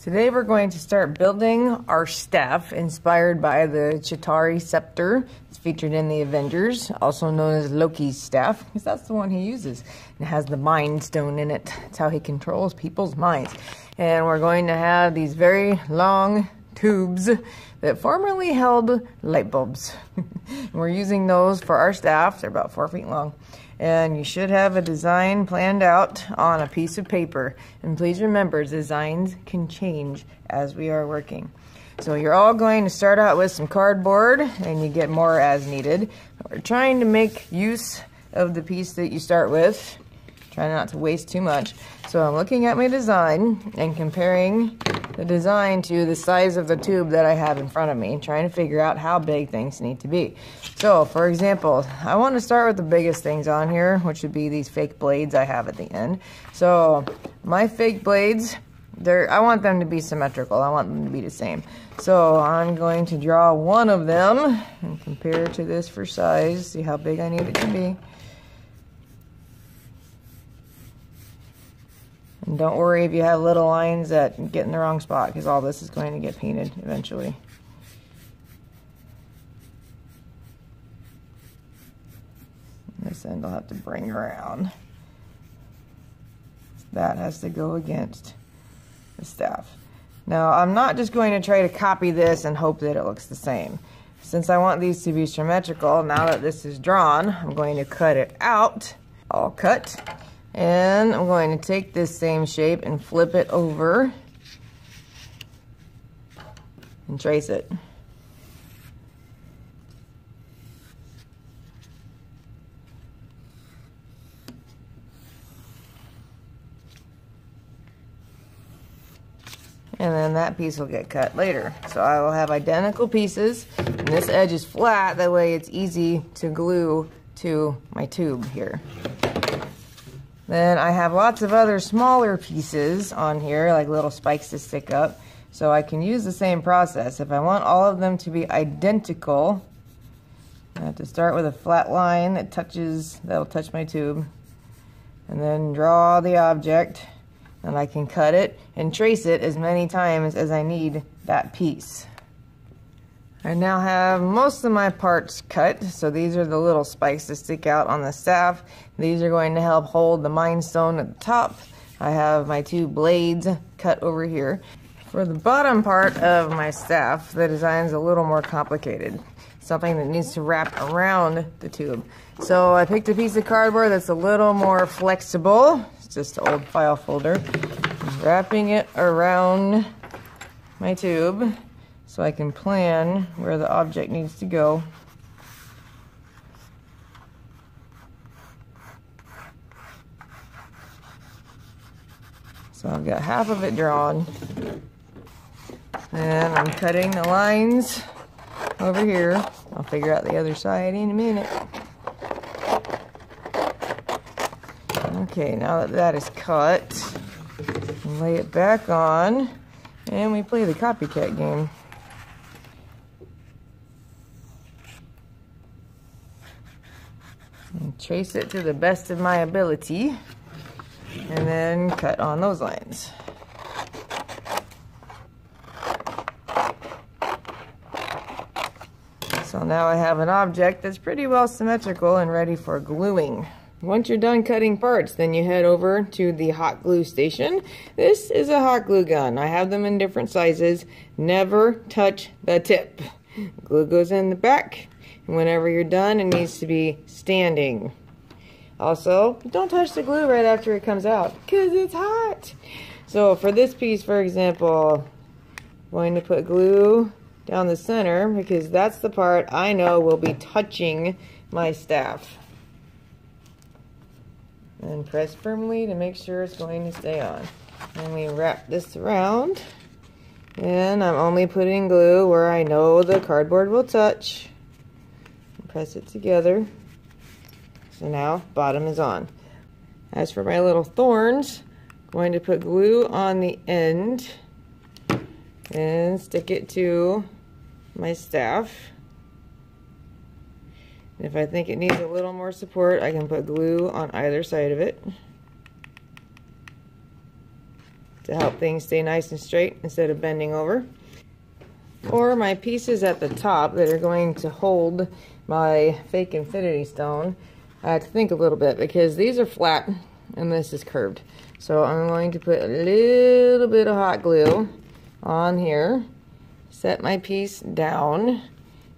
Today we're going to start building our staff inspired by the Chitauri scepter. It's featured in the Avengers, also known as Loki's staff, because that's the one he uses. It has the Mind Stone in it. It's how he controls people's minds. And we're going to have these very long tubes that formerly held light bulbs. we're using those for our staff. They're about four feet long and you should have a design planned out on a piece of paper. And please remember, designs can change as we are working. So you're all going to start out with some cardboard and you get more as needed. We're trying to make use of the piece that you start with. Try not to waste too much. So I'm looking at my design and comparing the design to the size of the tube that I have in front of me, trying to figure out how big things need to be. So, for example, I want to start with the biggest things on here, which would be these fake blades I have at the end. So, my fake blades, they're, I want them to be symmetrical. I want them to be the same. So, I'm going to draw one of them and compare to this for size, see how big I need it to be. And don't worry if you have little lines that get in the wrong spot because all this is going to get painted eventually. This end I'll have to bring around. That has to go against the staff. Now I'm not just going to try to copy this and hope that it looks the same. Since I want these to be symmetrical, now that this is drawn, I'm going to cut it out. All cut. And I'm going to take this same shape and flip it over and trace it. and then that piece will get cut later. So I will have identical pieces, and this edge is flat, that way it's easy to glue to my tube here. Then I have lots of other smaller pieces on here, like little spikes to stick up. So I can use the same process. If I want all of them to be identical, I have to start with a flat line that touches, that'll touch my tube. And then draw the object, and I can cut it and trace it as many times as I need that piece. I now have most of my parts cut, so these are the little spikes that stick out on the staff. These are going to help hold the Mind Stone at the top. I have my two blades cut over here. For the bottom part of my staff, the design is a little more complicated. Something that needs to wrap around the tube. So I picked a piece of cardboard that's a little more flexible. It's just an old file folder. wrapping it around my tube so I can plan where the object needs to go. So I've got half of it drawn. And I'm cutting the lines over here. I'll figure out the other side in a minute. Okay, now that that is cut, lay it back on, and we play the copycat game. And trace it to the best of my ability and then cut on those lines. So now I have an object that's pretty well symmetrical and ready for gluing. Once you're done cutting parts, then you head over to the hot glue station. This is a hot glue gun. I have them in different sizes. Never touch the tip. Glue goes in the back Whenever you're done, it needs to be standing. Also, don't touch the glue right after it comes out because it's hot. So for this piece, for example, I'm going to put glue down the center because that's the part I know will be touching my staff. And press firmly to make sure it's going to stay on. And we wrap this around. And I'm only putting glue where I know the cardboard will touch press it together. So now bottom is on. As for my little thorns, I'm going to put glue on the end and stick it to my staff. And if I think it needs a little more support, I can put glue on either side of it to help things stay nice and straight instead of bending over. For my pieces at the top that are going to hold my fake infinity stone, I have to think a little bit because these are flat and this is curved. So I'm going to put a little bit of hot glue on here, set my piece down,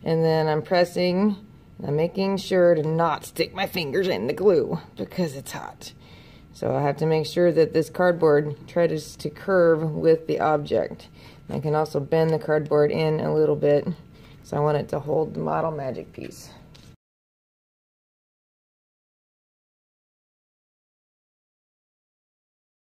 and then I'm pressing, I'm making sure to not stick my fingers in the glue because it's hot. So I have to make sure that this cardboard tries to curve with the object. I can also bend the cardboard in a little bit so I want it to hold the model magic piece.